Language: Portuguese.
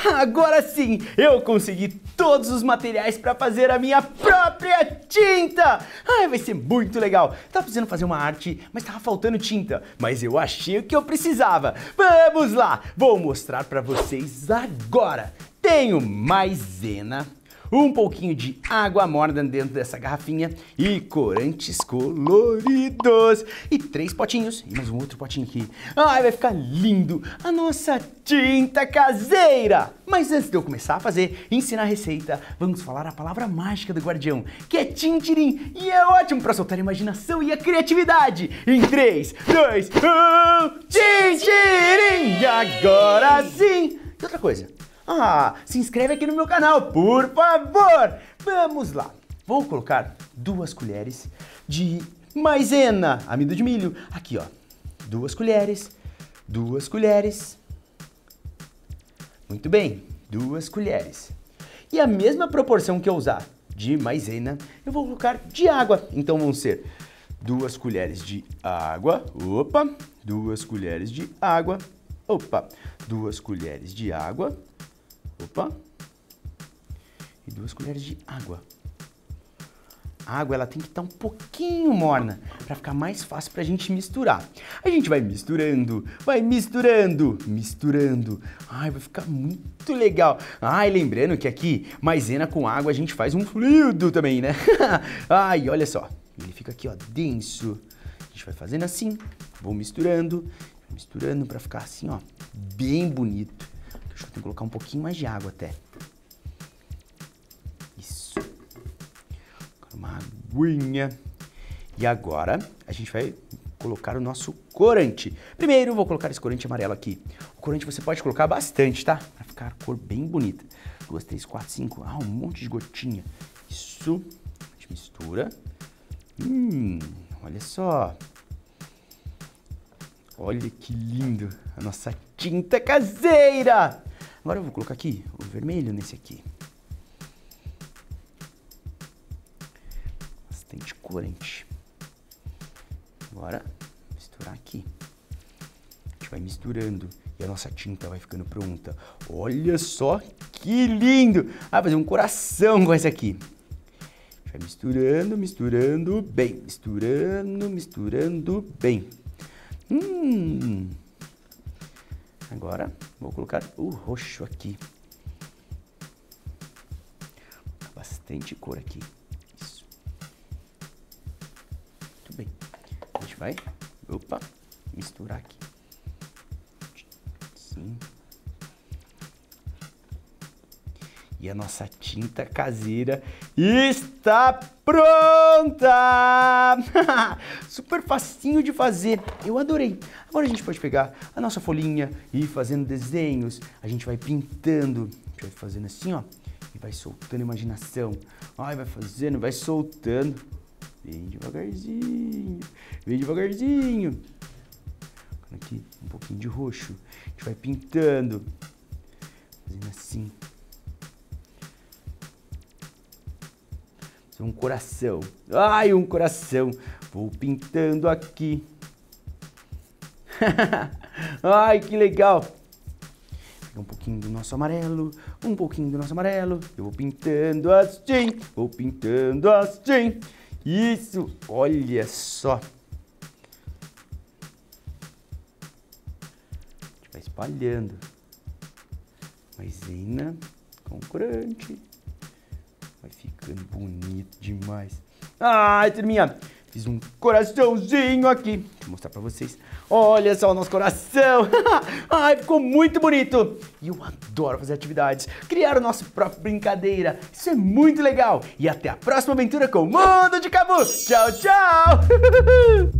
Agora sim, eu consegui todos os materiais para fazer a minha própria tinta! Ai, vai ser muito legal! Tava precisando fazer uma arte, mas tava faltando tinta. Mas eu achei o que eu precisava. Vamos lá! Vou mostrar para vocês agora. Tenho maisena, um pouquinho de água morna dentro dessa garrafinha e corantes coloridos. E três potinhos e mais um outro potinho aqui. Ai, vai ficar lindo a nossa tinta caseira! Mas antes de eu começar a fazer, ensinar a receita, vamos falar a palavra mágica do guardião, que é tintirim, e é ótimo para soltar a imaginação e a criatividade. Em 3, 2, 1, tintirim! Agora sim! E outra coisa, ah, se inscreve aqui no meu canal, por favor! Vamos lá! Vou colocar duas colheres de maisena, amido de milho. Aqui, ó. Duas colheres, duas colheres. Muito bem, duas colheres. E a mesma proporção que eu usar de maisena, eu vou colocar de água. Então vão ser duas colheres de água, opa, duas colheres de água, opa, duas colheres de água, Opa. E duas colheres de água. A água ela tem que estar um pouquinho morna para ficar mais fácil para a gente misturar. A gente vai misturando, vai misturando, misturando. Ai, vai ficar muito legal. Ai, lembrando que aqui maisena com água a gente faz um fluido também, né? Ai, olha só. Ele fica aqui, ó, denso. A gente vai fazendo assim, vou misturando, misturando para ficar assim, ó, bem bonito. Tenho que colocar um pouquinho mais de água até. Isso. Uma aguinha. E agora a gente vai colocar o nosso corante. Primeiro vou colocar esse corante amarelo aqui. O corante você pode colocar bastante, tá? Pra ficar a cor bem bonita. Duas, três, quatro, cinco. Ah, um monte de gotinha. Isso. A gente mistura. Hum, olha só. Olha que lindo a nossa tinta caseira. Agora eu vou colocar aqui o vermelho nesse aqui. Bastante corante. Agora, misturar aqui. A gente vai misturando e a nossa tinta vai ficando pronta. Olha só que lindo! Ah, fazer um coração com esse aqui. A gente vai misturando, misturando bem. Misturando, misturando bem. Hum... Agora vou colocar o roxo aqui. Bastante cor aqui. Isso. Muito bem. A gente vai, opa, misturar aqui. Sim. E a nossa tinta caseira está pronta! Super facinho de fazer, eu adorei. Agora a gente pode pegar a nossa folhinha e ir fazendo desenhos. A gente vai pintando, a gente vai fazendo assim, ó, e vai soltando imaginação. Ai, vai fazendo, vai soltando. Bem devagarzinho, bem devagarzinho. Aqui, um pouquinho de roxo. A gente vai pintando, fazendo assim. Um coração. Ai, um coração. Vou pintando aqui. Ai, que legal. Um pouquinho do nosso amarelo, um pouquinho do nosso amarelo. Eu vou pintando assim, vou pintando assim. Isso, olha só. A gente vai espalhando. Maisena com corante. Vai ficando bonito demais. Ai, turminha, fiz um coraçãozinho aqui. Eu mostrar pra vocês. Olha só o nosso coração. Ai, ficou muito bonito. E eu adoro fazer atividades, criar o nosso próprio brincadeira. Isso é muito legal. E até a próxima aventura com o Mundo de Cabu. Tchau, tchau.